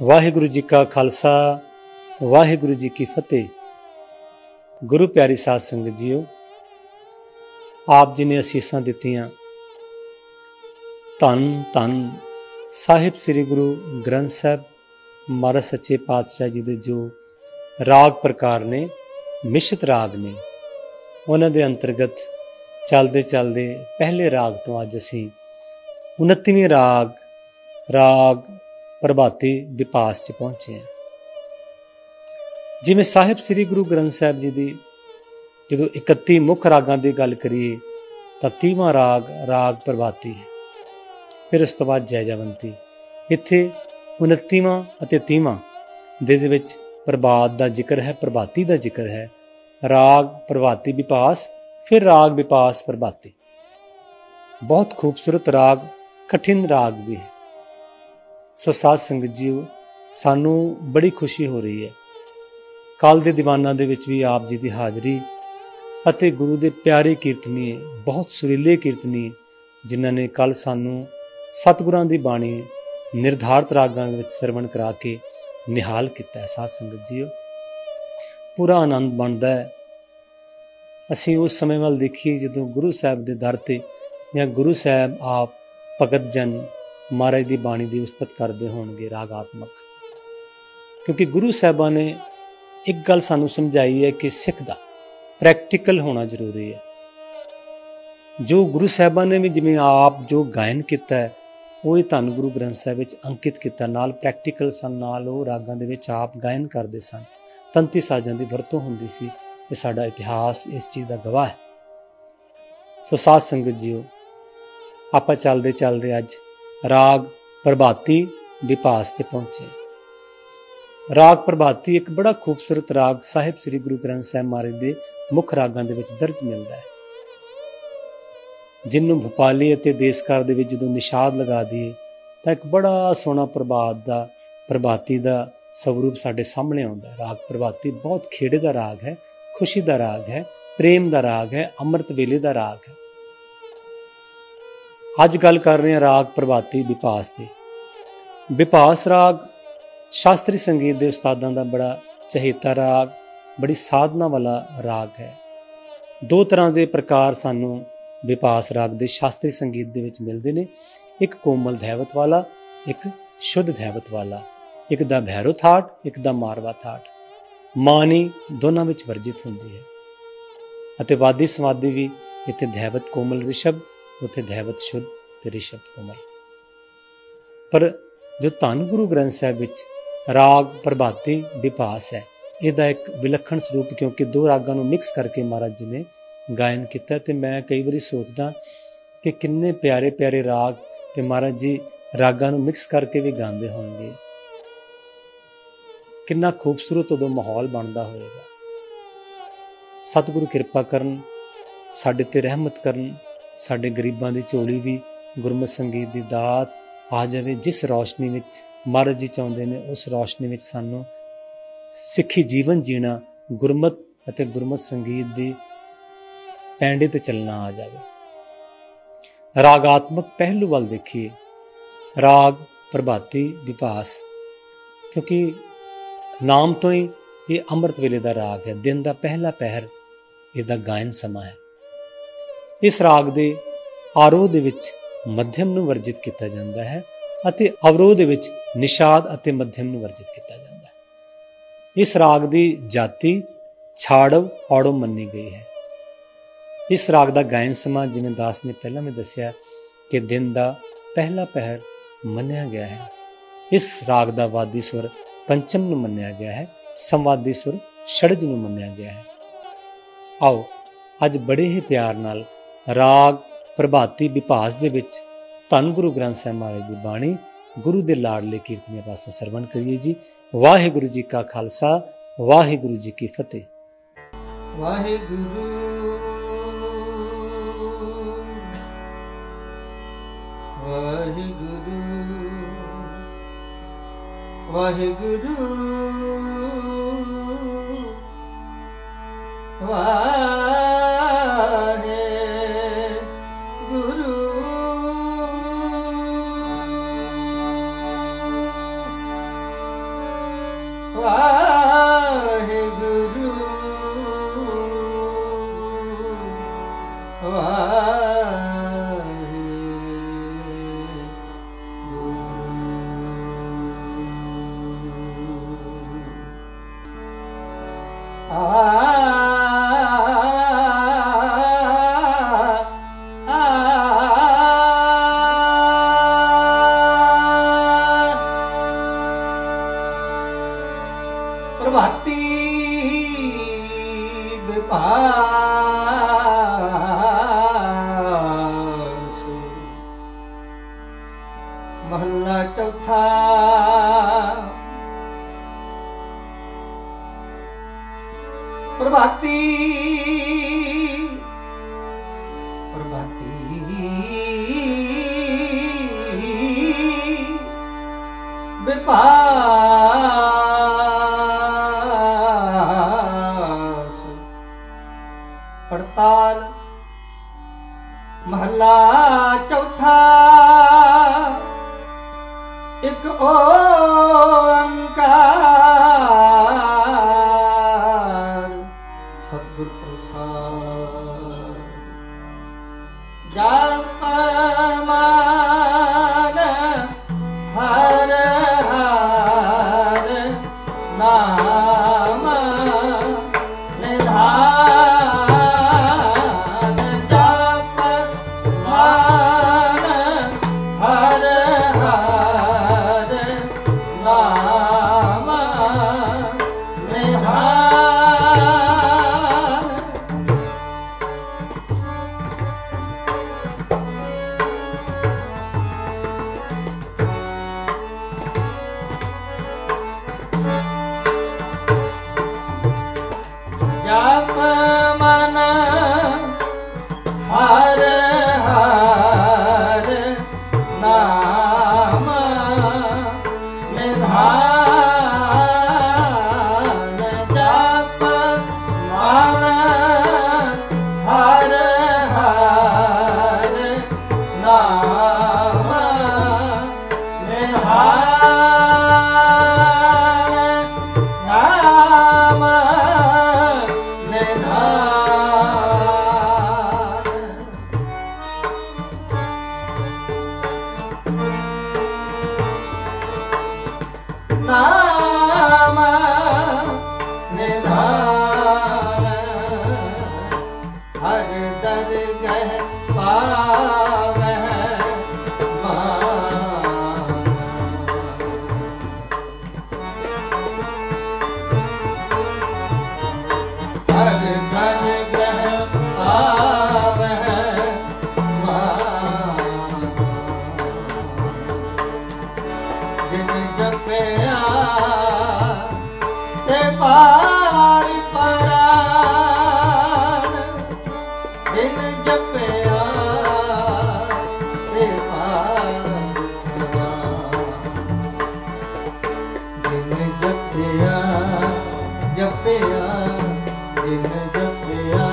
ਵਾਹਿਗੁਰੂ ਜੀ ਕਾ ਖਾਲਸਾ, ਵਾਹਿਗੁਰੂ ਜੀ ਕੀ ਫਤਿਹ। ਗੁਰੂ ਪਿਆਰੀ ਸਾਧ ਸੰਗਤ ਜੀਓ, ਆਪ ਜੀ ਨੇ ਅਸੀਸਾਂ ਦਿੱਤੀਆਂ। ਧੰਨ ਧੰਨ ਸਾਹਿਬ ਸ੍ਰੀ ਗੁਰੂ ਗ੍ਰੰਥ ਸਾਹਿਬ ਮਹਾਰਾਜ ਸੱਚੇ ਪਾਤਸ਼ਾਹ ਜੀ ਦੇ ਜੋ ਰਾਗ ਪ੍ਰਕਾਰ ਨੇ, ਮਿਸ਼ਤ ਰਾਗ ਨੇ, ਉਹਨਾਂ ਦੇ ਅੰਤਰਗਤ ਚੱਲਦੇ ਚੱਲਦੇ ਪਹਿਲੇ ਰਾਗ ਤੋਂ ਅੱਜ ਅਸੀਂ 29ਵੇਂ ਰਾਗ ਰਾਗ ਪ੍ਰਭਾਤੀ ਵਿਪਾਸ 'ਚ ਪਹੁੰਚੇ ਹਾਂ। ਜਿਵੇਂ ਸਾਹਿਬ ਸ੍ਰੀ ਗੁਰੂ ਗ੍ਰੰਥ ਸਾਹਿਬ ਜੀ ਦੀ ਜਦੋਂ 31 ਮੁੱਖ ਰਾਗਾਂ ਦੀ ਗੱਲ ਕਰੀਏ, ਤਾਂ 30ਵਾਂ ਰਾਗ ਰਾਗ ਪ੍ਰਭਾਤੀ ਹੈ। ਫਿਰ ਉਸ ਤੋਂ ਬਾਅਦ ਜੈ ਜਵੰਤੀ ਇੱਥੇ 29ਵਾਂ ਅਤੇ 30ਵਾਂ ਦੇ ਦੇ ਵਿੱਚ ਪ੍ਰਭਾਤ ਦਾ ਜ਼ਿਕਰ ਹੈ, ਪ੍ਰਭਾਤੀ ਦਾ ਜ਼ਿਕਰ ਹੈ। ਰਾਗ ਪ੍ਰਭਾਤੀ ਵਿਪਾਸ, ਫਿਰ ਰਾਗ ਵਿਪਾਸ ਪ੍ਰਭਾਤੀ। ਬਹੁਤ ਖੂਬਸੂਰਤ ਰਾਗ, ਕਠਿਨ ਰਾਗ ਵੀ ਹੈ। ਸੋ ਸਾਧ ਸੰਗਤ ਜੀਓ, ਸਾਨੂੰ ਬੜੀ ਖੁਸ਼ੀ ਹੋ ਰਹੀ ਹੈ। ਕੱਲ ਦੇ ਦੀਵਾਨਾਂ ਦੇ ਵਿੱਚ ਵੀ ਆਪ ਜੀ ਦੀ ਹਾਜ਼ਰੀ ਅਤੇ ਗੁਰੂ ਦੇ ਪਿਆਰੇ ਕੀਰਤਨੀ, ਬਹੁਤ ਸੁਰੀਲੇ ਕੀਰਤਨੀ, ਜਿਨ੍ਹਾਂ ਨੇ ਕੱਲ ਸਾਨੂੰ ਸਤਿਗੁਰਾਂ ਦੀ ਬਾਣੀ, ਨਿਰਧਾਰਤ ਰਾਗਾਂ ਵਿੱਚ ਸਰਵਣ ਕਰਾ ਕੇ ਨਿਹਾਲ ਕੀਤਾ ਹੈ। ਸਾਧ ਸੰਗਤ ਜੀਓ, ਪੂਰਾ ਆਨੰਦ ਬਣਦਾ ਹੈ। ਅਸੀਂ ਉਸ ਸਮੇਂ ਵੱਲ ਦੇਖੀਏ ਜਦੋਂ ਗੁਰੂ ਸਾਹਿਬ ਦੇ ਦਰ ਤੇ ਜਾਂ ਗੁਰੂ ਸਾਹਿਬ ਆਪ ਭਗਤ ਜਨ ਮਹਾਰਾਜ ਦੀ ਬਾਣੀ ਦੀ ਉਸਤਤ ਕਰਦੇ ਹੋਣਗੇ ਰਾਗਾਤਮਕ। ਕਿਉਂਕਿ ਗੁਰੂ ਸਾਹਿਬਾਂ ਨੇ ਇੱਕ ਗੱਲ ਸਾਨੂੰ ਸਮਝਾਈ ਹੈ ਕਿ ਸਿੱਖ ਦਾ ਪ੍ਰੈਕਟੀਕਲ ਹੋਣਾ ਜ਼ਰੂਰੀ ਹੈ। ਜੋ ਗੁਰੂ ਸਾਹਿਬਾਂ ਨੇ ਵੀ ਜਿਵੇਂ ਆਪ ਜੋ ਗਾਇਨ ਕੀਤਾ ਹੈ, ਉਹ ਹੀ ਧੰਨ ਗੁਰੂ ਗ੍ਰੰਥ ਸਾਹਿਬ ਵਿੱਚ ਅੰਕਿਤ ਕੀਤਾ, ਨਾਲ ਪ੍ਰੈਕਟੀਕਲ ਸਨ, ਨਾਲ ਉਹ ਰਾਗਾਂ ਦੇ ਵਿੱਚ ਆਪ ਗਾਇਨ ਕਰਦੇ ਸਨ। ਤੰਤੀ ਸਾਜ਼ਾਂ ਦੀ ਵਰਤੋਂ ਹੁੰਦੀ ਸੀ, ਇਹ ਸਾਡਾ ਇਤਿਹਾਸ ਇਸ ਚੀਜ਼ ਦਾ ਗਵਾਹ ਹੈ। ਸੋ ਸਾਧ ਸੰਗਤ ਜੀਓ, ਆਪਾਂ ਚੱਲਦੇ ਚੱਲਦੇ ਅੱਜ ਰਾਗ ਪ੍ਰਭਾਤੀ ਵਿਪਾਸ ਤੇ ਪਹੁੰਚੇ। ਰਾਗ ਪ੍ਰਭਾਤੀ ਇੱਕ ਬੜਾ ਖੂਬਸੂਰਤ ਰਾਗ ਸਾਹਿਬ ਸ੍ਰੀ ਗੁਰੂ ਗ੍ਰੰਥ ਸਾਹਿਬ ਮਹਾਰਾਜ ਦੇ ਮੁੱਖ ਰਾਗਾਂ ਦੇ ਵਿੱਚ ਦਰਜ ਮਿਲਦਾ ਹੈ। ਜਿਹਨੂੰ ਭੋਪਾਲੀ ਅਤੇ ਦੇਸਕਾਰ ਦੇ ਵਿੱਚ ਜਦੋਂ ਨਿਸ਼ਾਦ ਲਗਾ ਦਈਏ, ਤਾਂ ਇੱਕ ਬੜਾ ਸੋਹਣਾ ਪ੍ਰਭਾਤ ਦਾ, ਪ੍ਰਭਾਤੀ ਦਾ ਸਵਰੂਪ ਸਾਡੇ ਸਾਹਮਣੇ ਆਉਂਦਾ ਹੈ। ਰਾਗ ਪ੍ਰਭਾਤੀ ਬਹੁਤ ਖੇੜੇ ਦਾ ਰਾਗ ਹੈ, ਖੁਸ਼ੀ ਦਾ ਰਾਗ ਹੈ, ਪ੍ਰੇਮ ਦਾ ਰਾਗ ਹੈ, ਅੰਮ੍ਰਿਤ ਵੇਲੇ ਦਾ ਰਾਗ ਹੈ। ਅੱਜ ਗੱਲ ਕਰ ਰਹੇ ਹਾਂ ਰਾਗ ਪ੍ਰਭਾਤੀ ਵਿਪਾਸ ਦੀ। ਵਿਪਾਸ ਰਾਗ ਸ਼ਾਸਤਰੀ ਸੰਗੀਤ ਦੇ ਉਸਤਾਦਾਂ ਦਾ ਬੜਾ ਚਹੇਤਾ ਰਾਗ, ਬੜੀ ਸਾਧਨਾ ਵਾਲਾ ਰਾਗ ਹੈ। ਦੋ ਤਰ੍ਹਾਂ ਦੇ ਪ੍ਰਕਾਰ ਸਾਨੂੰ ਵਿਪਾਸ ਰਾਗ ਦੇ ਸ਼ਾਸਤਰੀ ਸੰਗੀਤ ਦੇ ਵਿੱਚ ਮਿਲਦੇ ਨੇ। ਇੱਕ ਕੋਮਲ ਧੈਵਤ ਵਾਲਾ, ਇੱਕ ਸ਼ੁੱਧ ਧੈਵਤ ਵਾਲਾ। ਇੱਕ ਦਾ ਭੈਰੋ ਥਾਟ, ਇੱਕ ਦਾ ਮਾਰਵਾ ਥਾਟ। ਮਾਨੀ ਦੋਨਾਂ ਵਿੱਚ ਵਰਜਿਤ ਹੁੰਦੀ ਹੈ। ਅਤੇ ਵਾਦੀ ਸਮਾਦੀ ਵੀ ਇੱਥੇ ਧੈਵਤ ਕੋਮਲ ਰਿਸ਼ਭ ਉਥੇ ਧੈਵਤ ਸ਼ੁੱਧ ਤੇ ਰਿਸ਼ਭ ਕੋਮਲ ਪਰ ਜੋ ਧੰਨ ਗੁਰੂ ਗ੍ਰੰਥ ਸਾਹਿਬ ਵਿੱਚ ਰਾਗ ਪ੍ਰਭਾਤੀ ਵਿਭਾਸ ਹੈ, ਇਹਦਾ ਇੱਕ ਵਿਲੱਖਣ ਸਰੂਪ ਕਿਉਂਕਿ ਦੋ ਰਾਗਾਂ ਨੂੰ ਮਿਕਸ ਕਰਕੇ ਮਹਾਰਾਜ ਜੀ ਨੇ ਗਾਇਨ ਕੀਤਾ ਤੇ ਮੈਂ ਕਈ ਵਾਰੀ ਸੋਚਦਾ ਕਿ ਕਿੰਨੇ ਪਿਆਰੇ ਪਿਆਰੇ ਰਾਗ ਤੇ ਮਹਾਰਾਜ ਜੀ ਰਾਗਾਂ ਨੂੰ ਮਿਕਸ ਕਰਕੇ ਵੀ ਗਾਉਂਦੇ ਹੋਣਗੇ। ਕਿੰਨਾ ਖੂਬਸੂਰਤ ਉਦੋਂ ਮਾਹੌਲ ਬਣਦਾ ਹੋਵੇਗਾ। ਸਤਿਗੁਰੂ ਕਿਰਪਾ ਕਰਨ, ਸਾਡੇ ਤੇ ਰਹਿਮਤ ਕਰਨ ਸਾਡੇ ਗਰੀਬਾਂ ਦੀ ਝੋਲੀ ਵੀ ਗੁਰਮਤਿ ਸੰਗੀਤ ਦੀ ਦਾਤ ਆ ਜਾਵੇ, ਜਿਸ ਰੌਸ਼ਨੀ ਵਿੱਚ ਮਹਾਰਾਜ ਜੀ ਚਾਹੁੰਦੇ ਨੇ, ਉਸ ਰੌਸ਼ਨੀ ਵਿੱਚ ਸਾਨੂੰ ਸਿੱਖੀ ਜੀਵਨ ਜੀਣਾ, ਗੁਰਮਤ ਅਤੇ ਗੁਰਮਤ ਸੰਗੀਤ ਦੀ ਪੈਂਡੇ ਤੇ ਚੱਲਣਾ ਆ ਜਾਵੇ। ਰਾਗਾਤਮਕ ਪਹਿਲੂ ਵੱਲ ਦੇਖੀਏ। ਰਾਗ ਪ੍ਰਭਾਤੀ ਵਿਪਾਸ ਕਿਉਂਕਿ ਨਾਮ ਤੋਂ ਹੀ ਇਹ ਅੰਮ੍ਰਿਤ ਵੇਲੇ ਦਾ ਰਾਗ ਹੈ, ਦਿਨ ਦਾ ਪਹਿਲਾ ਪਹਿਰ, ਇਹਦਾ ਗਾਇਨ ਸਮਾਂ ਹੈ। ਇਸ ਰਾਗ ਦੇ ਆਰੋਹ ਦੇ ਵਿੱਚ ਮੱਧਮ ਨੂੰ ਵਰਜਿਤ ਕੀਤਾ ਜਾਂਦਾ ਹੈ ਅਤੇ ਅਵਰੋਹ ਦੇ ਵਿੱਚ ਨਿਸ਼ਾਦ ਅਤੇ ਮੱਧਮ ਨੂੰ ਵਰਜਿਤ ਕੀਤਾ ਜਾਂਦਾ ਹੈ। ਇਸ ਰਾਗ ਦੀ ਜਾਤੀ ਛਾੜਵ ਔੜੋ ਮੰਨੀ ਗਈ ਹੈ। ਇਸ ਰਾਗ ਦਾ ਗਾਇਨ ਸਮਾਂ ਜਿਵੇਂ ਦਾਸ ਨੇ ਪਹਿਲਾਂ ਵੀ ਦੱਸਿਆ ਕਿ ਦਿਨ ਦਾ ਪਹਿਲਾ ਪਹਿਰ ਮੰਨਿਆ ਗਿਆ ਹੈ। ਇਸ ਰਾਗ ਦਾ ਵਾਦੀ ਸੁਰ ਪੰਚਮ ਨੂੰ ਮੰਨਿਆ ਗਿਆ ਹੈ। ਸੰਵਾਦੀ ਸੁਰ ਛੜਜ ਨੂੰ ਮੰਨਿਆ ਗਿਆ ਹੈ। ਆਓ ਅੱਜ ਬੜੇ ਹੀ ਪਿਆਰ ਨਾਲ ਰਾਗ ਪ੍ਰਭਾਤੀ ਵਿਭਾਸ ਦੇ ਵਿੱਚ ਧੰਨ ਗੁਰੂ ਗ੍ਰੰਥ ਸਾਹਿਬ ਮਹਾਰਾਜ ਦੀ ਬਾਣੀ ਗੁਰੂ ਦੇ ਲਾਡਲੇ ਕੀਰਤਨੀਆਂ ਪਾਸੋਂ ਸਰਵਣ ਕਰੀਏ ਜੀ। ਵਾਹਿਗੁਰੂ ਜੀ ਕਾ ਖਾਲਸਾ, ਵਾਹਿਗੁਰੂ ਜੀ ਕੀ ਫਤਿਹ। ਵਾਹਿਗੁਰੂ ਵਾਹਿਗੁਰੂ ਵਾਹਿਗੁਰੂ ਵਾਹਿਗੁਰੂ ਮਹੱਲਾ ਚੌਥਾ। ਪ੍ਰਭਾਤੀ ਪ੍ਰਭਾਤੀ। ਵਿਭਾਸ ਪੜਤਾਲ ਮਹੱਲਾ ਚੌਥਾ। ਇੱਕ ਓ ਅੰਕਾਰ ਪਾਰ ਪਰਾਨ ਬਿਨ ਜਪਿਆ ਤੇ ਜਪਿਆ ਜਪਿਆ ਜਿਨ ਜਪਿਆ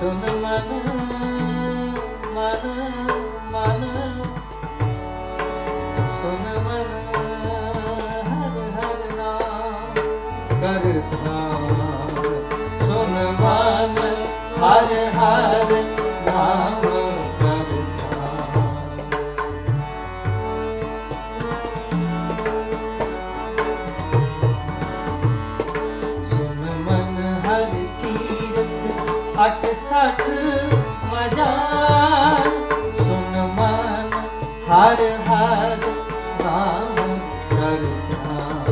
ਸੁਨ ਮਨ ਮਨ ਮਨ। ਸੁਨ ਮਨ ਹਰ ਹਰ ਮਨ ਹਰ ਹਰ ਨਾਮ ਹਟ ਸੱਠ ਮਜਾਨ ਸੁਨ ਮਨ ਹਰ ਹਰ ਨਾਮ ਕਰ ਧਿਆਨ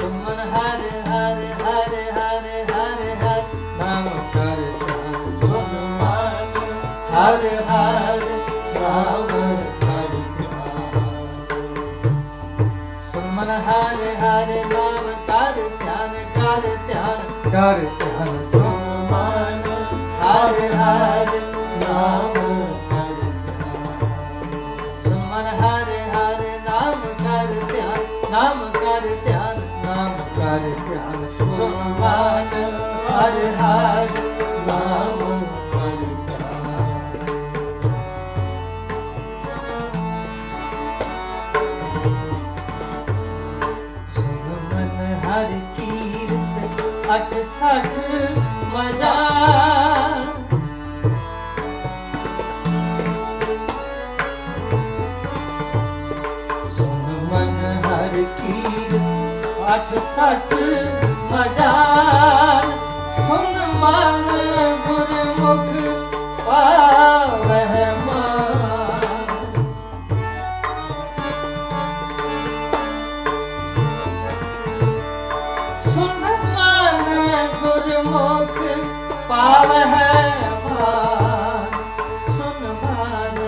ਸੁਮਨ ਹਰ ਹਰ ਹਰ ਹਰ ਹਰ ਹਰ ਨਾਮ ਕਰ ਧਿਆਨ ਸੁਨ ਮਨ ਹਰ ਹਰ ਨਾਮ ਕਰ ਧਿਆਨ ਸੁਮਨ ਹਰ ਹਰ ਨਾਮ ਕਰ ਧਿਆਨ ਕਰ ਧਿਆਨ ਕਰ ਧਿਆਨ ਕਰ ਹਰ ਹਰ ਨਾਮ ਕਰ ਧਿਆਨ ਹਰ ਕੀਰਤ ਅਠ ਸਠ ਮਜਾ ਕੀਰਤ ਅਠ ਸਠ ਸੁਨ ਮਨ ਗੁਰਮੁਖ ਪਾਵਹਿ ਮਾਨ ਸੁਨ ਮਨ ਗੁਰਮੁਖ ਪਾਵਹਿ ਮਾਨ ਸੁਨ ਮਨ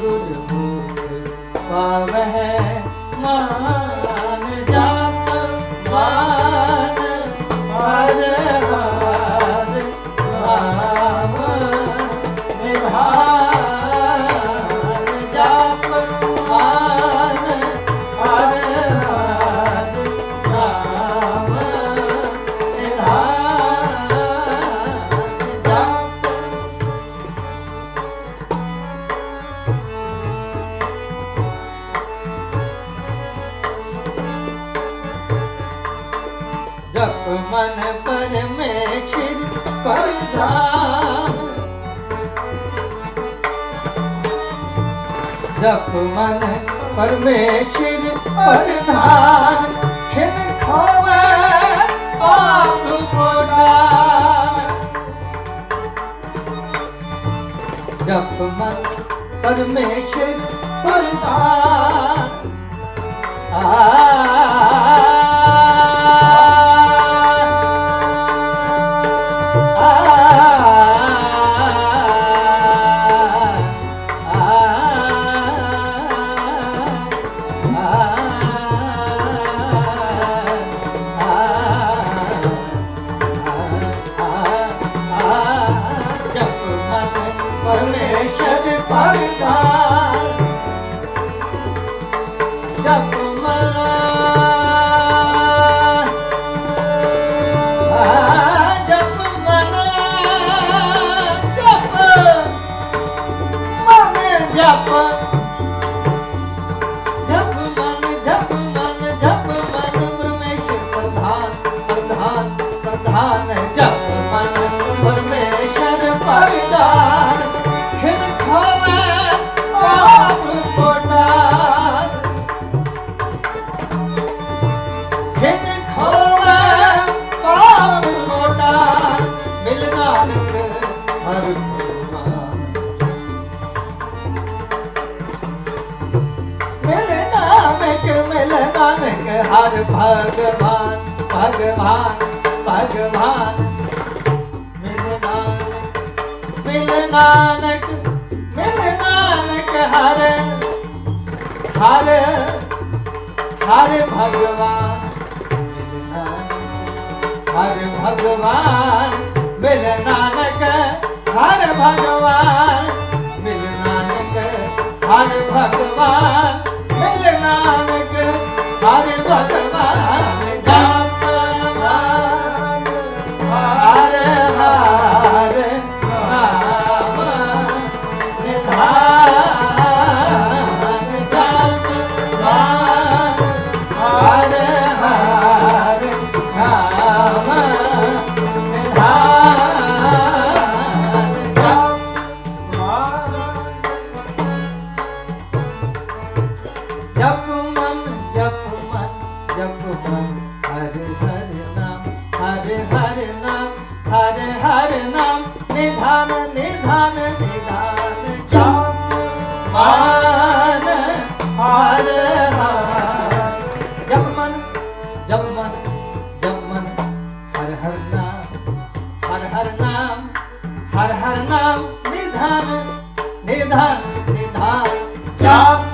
ਗੁਰਮੁਖ ਪਾਵਹਿ ਮਨ ਪਰਮੇਸ਼ਰ ਪਰਧਾਨ ਜਪ ਮਨ ਪਰਮੇਸ਼ਰ ਪਰਧਾਨ ਖਿਨ ਖੋਵੇ ਆਪ ਕੋਡਾਨ ਜਪ ਮਨ ਪਰਮੇਸ਼ਰ ਪਰਧਾਨ ਪਰਮੇਸ਼ਰ ਜਪ ਮਨਾ ਨਾਨਕ ਹਰ ਭਗਵਾਨ ਭਗਵਾਨ ਭਗਵਾਨ। ਮਿਲ ਨਾਨਕ ਮਿਲ ਨਾਨਕ ਮਿਲ ਨਾਨਕ ਹਰ ਹਰ ਹਰ ਭਗਵਾਨ। ਮਿਲ ਨਾਨਕ, ਹਰ ਭਗਵਾਨ। ਮਿਲ ਨਾਨਕ, ਹਰ ਭਗਵਾਨ, ਮਿਲ ਨਾਨਕ। ਹਰ 我怎么 ਜਪ ਮਨ ਜਪ ਮਨ, ਹਰ ਹਰ ਨਾਮ, ਹਰ ਹਰ ਨਾਮ, ਹਰ ਹਰ ਨਾਮ, ਨਿਧਾਨ ਨਿਧਾਨ ਨਿਧਾਨ, ਜਪ